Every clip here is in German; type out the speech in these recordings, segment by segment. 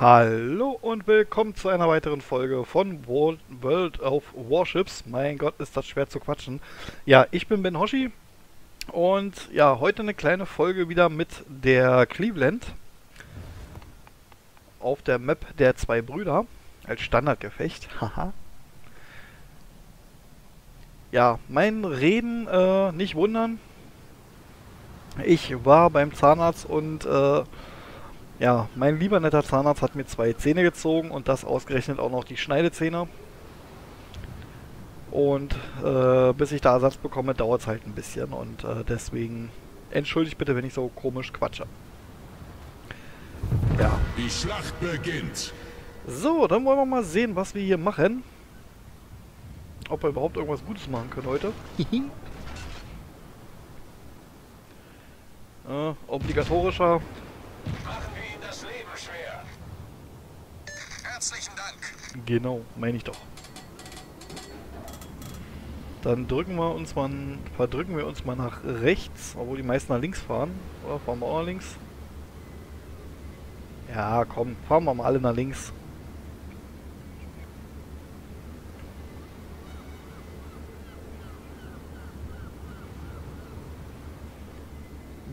Hallo und willkommen zu einer weiteren Folge von World of Warships. Mein Gott, ist das schwer zu quatschen. Ja, ich bin Ben Hoshi und ja, heute eine kleine Folge wieder mit der Cleveland auf der Map der zwei Brüder als Standardgefecht. Haha. ja, mein Reden äh, nicht wundern. Ich war beim Zahnarzt und äh, ja, mein lieber netter Zahnarzt hat mir zwei Zähne gezogen und das ausgerechnet auch noch die Schneidezähne. Und äh, bis ich da Ersatz bekomme, dauert es halt ein bisschen und äh, deswegen entschuldigt bitte, wenn ich so komisch quatsche. Ja. Die Schlacht beginnt. So, dann wollen wir mal sehen, was wir hier machen. Ob wir überhaupt irgendwas Gutes machen können heute. äh, obligatorischer. Machen wir ihm das Leben schwer. Herzlichen Dank. Genau, meine ich doch. Dann drücken wir uns mal, verdrücken wir uns mal nach rechts, obwohl die meisten nach links fahren. Oder fahren wir auch nach links? Ja, komm, fahren wir mal alle nach links.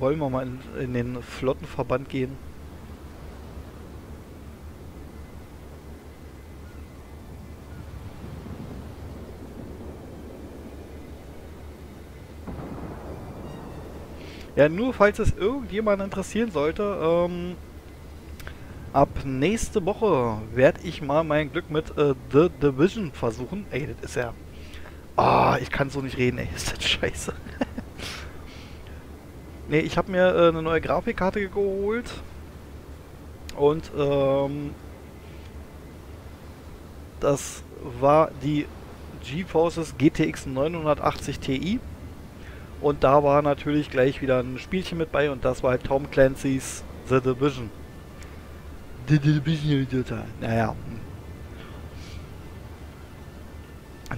Wollen wir mal in, in den Flottenverband gehen? Ja, nur falls es irgendjemand interessieren sollte, ähm, ab nächste Woche werde ich mal mein Glück mit äh, The Division versuchen. Ey, das ist ja... Ah, ich kann so nicht reden, ey, ist das scheiße. ne, ich habe mir äh, eine neue Grafikkarte geholt. Und, ähm... Das war die GeForces GTX 980 Ti. Und da war natürlich gleich wieder ein Spielchen mit bei und das war halt Tom Clancy's The Division. The Division, naja.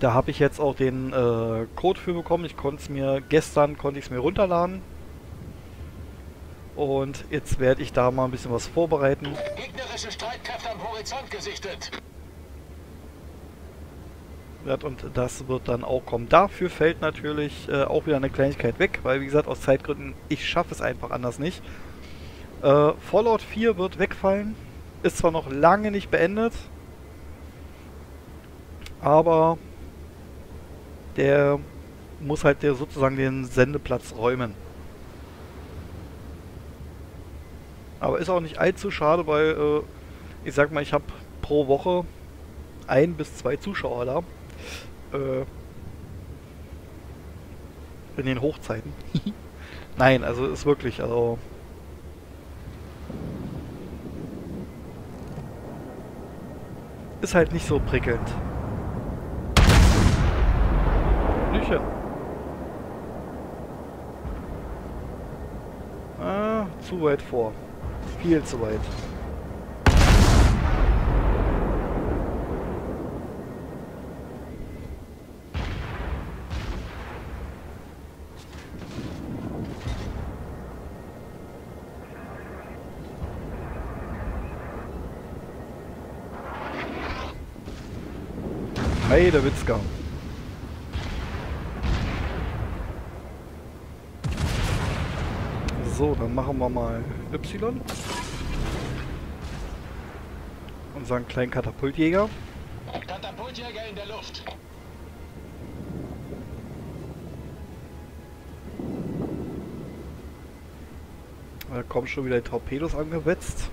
Da habe ich jetzt auch den äh, Code für bekommen. Ich konnte es mir, gestern konnte ich es mir runterladen. Und jetzt werde ich da mal ein bisschen was vorbereiten. Gegnerische Streitkräfte am Horizont gesichtet. Und das wird dann auch kommen. Dafür fällt natürlich äh, auch wieder eine Kleinigkeit weg, weil wie gesagt aus Zeitgründen, ich schaffe es einfach anders nicht. Äh, Fallout 4 wird wegfallen, ist zwar noch lange nicht beendet, aber der muss halt der sozusagen den Sendeplatz räumen. Aber ist auch nicht allzu schade, weil äh, ich sag mal, ich habe pro Woche ein bis zwei Zuschauer da äh, in den Hochzeiten. Nein, also ist wirklich, also ist halt nicht so prickelnd. Nücher. Ah, zu weit vor. Viel zu weit. Heide Witzka. So, dann machen wir mal Y. Unseren kleinen Katapultjäger. Katapultjäger in der Luft. Da kommen schon wieder die Torpedos angewetzt.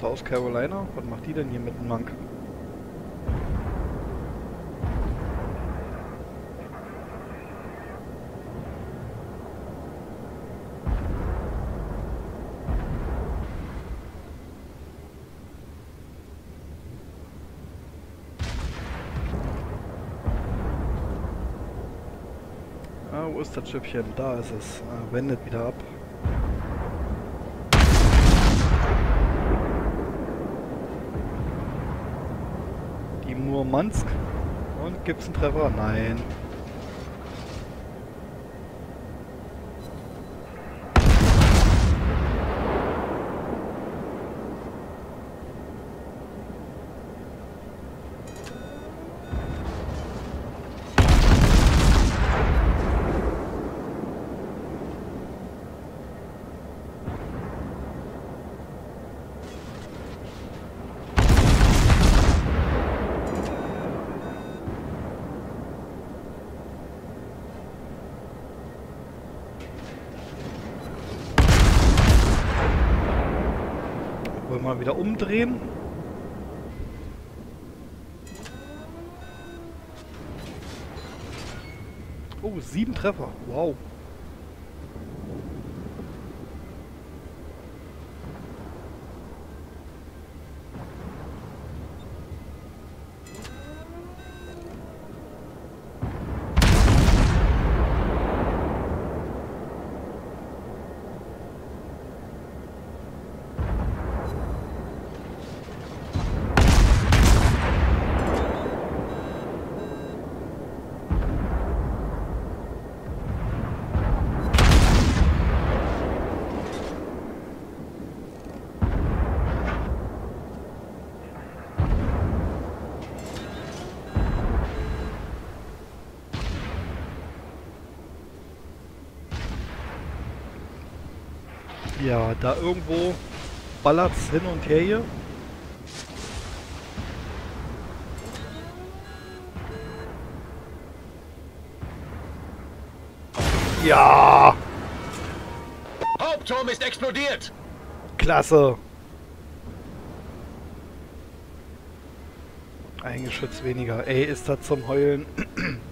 South Carolina. Was macht die denn hier mit dem Mank? Ah, wo ist das Schiffchen? Da ist es. Ah, wendet wieder ab. Murmansk. Und gibt es einen Treffer? Nein. Wir mal wieder umdrehen. Oh, sieben Treffer. Wow. Ja, da irgendwo ballert's hin und her hier. Ja, Hauptturm ist explodiert. klasse. Ein Geschütz weniger. Ey, ist das zum Heulen.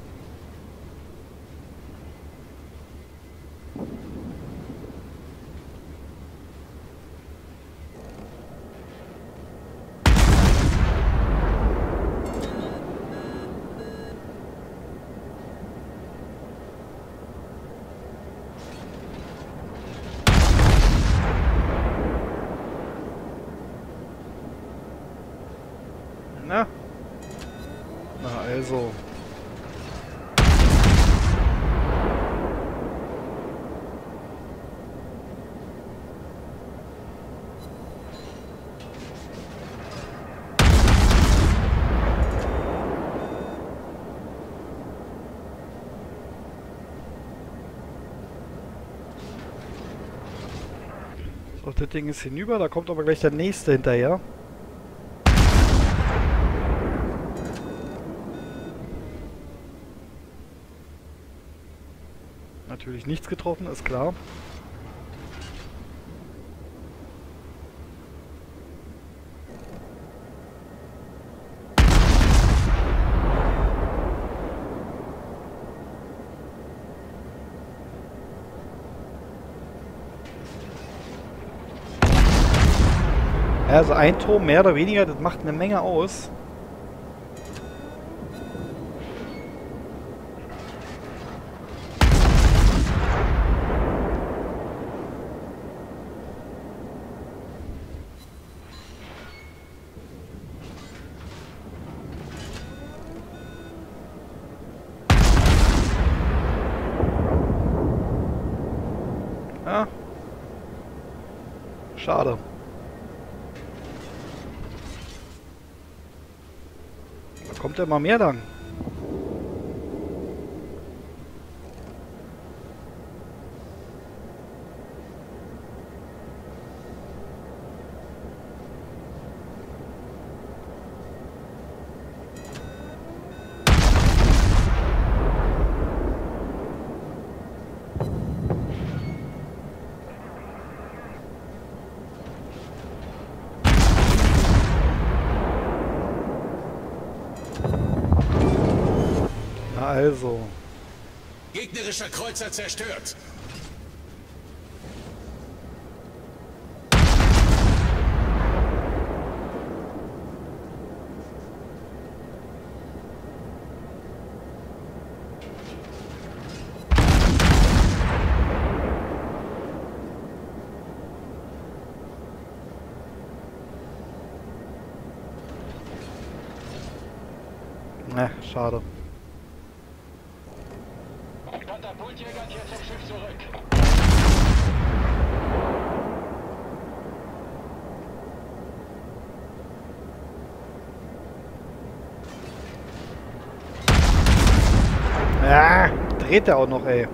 So, das Ding ist hinüber, da kommt aber gleich der nächste hinterher. Natürlich nichts getroffen, ist klar. Also ein Turm mehr oder weniger, das macht eine Menge aus. Schade. Kommt mal mehr dann. Also. Gegnerischer Kreuzer zerstört. Ne, schade. Katapultjäger kehrt zum Schiff zurück. Ja, dreht er auch noch, ey.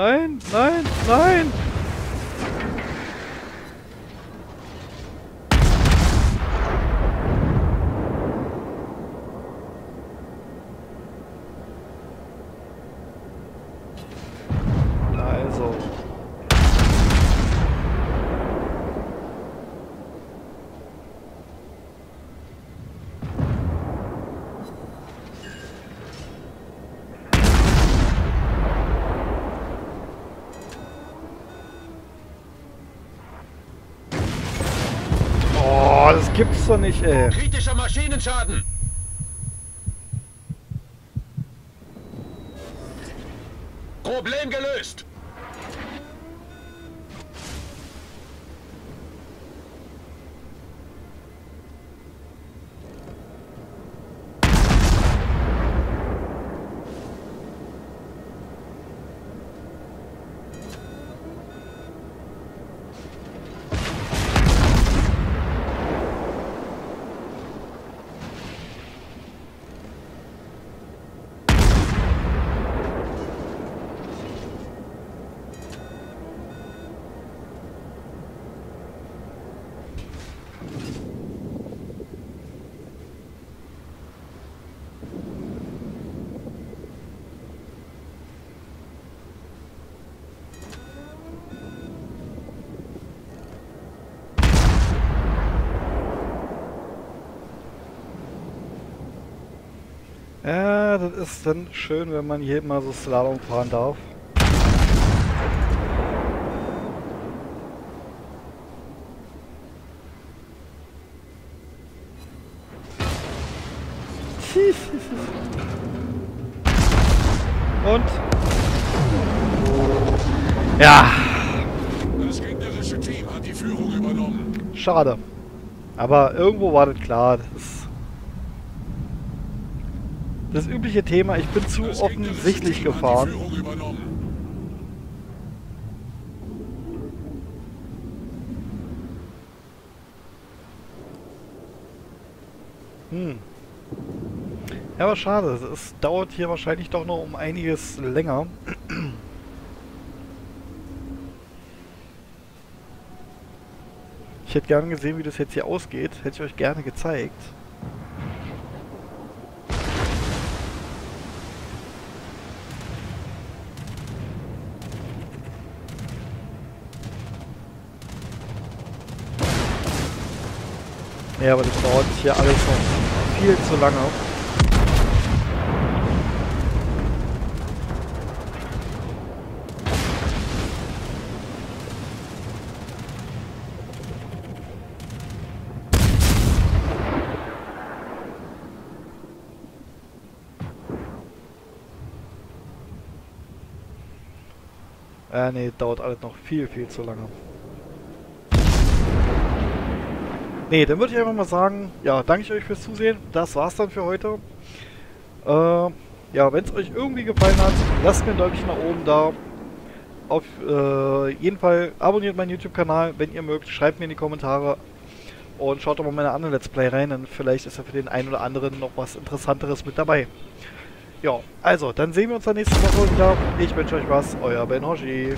Nein, nein, nein! Also. Oh, das gibt's doch nicht, ey. Kritischer Maschinenschaden. Problem gelöst. Ja, das ist dann schön, wenn man hier mal so Slalom fahren darf. Und? Ja, Das gegnerische Team hat die Führung übernommen. schade. Aber irgendwo war das klar. Das ist das übliche Thema, ich bin zu offensichtlich gefahren. Hm. Ja, aber schade. Es dauert hier wahrscheinlich doch noch um einiges länger. Ich hätte gerne gesehen, wie das jetzt hier ausgeht. Hätte ich euch gerne gezeigt. Ja, aber das dauert hier alles noch viel zu lange. Äh, nee, dauert alles noch viel, viel zu lange. Nee, dann würde ich einfach mal sagen, ja, danke ich euch fürs Zusehen. Das war's dann für heute. Äh, ja, wenn es euch irgendwie gefallen hat, lasst mir ein Däumchen nach oben da. Auf äh, jeden Fall abonniert meinen YouTube-Kanal, wenn ihr mögt. Schreibt mir in die Kommentare. Und schaut doch mal meine anderen Let's Play rein, dann vielleicht ist ja für den einen oder anderen noch was Interessanteres mit dabei. Ja, also, dann sehen wir uns dann nächste Woche wieder. Ich wünsche euch was, euer Ben Hoshi.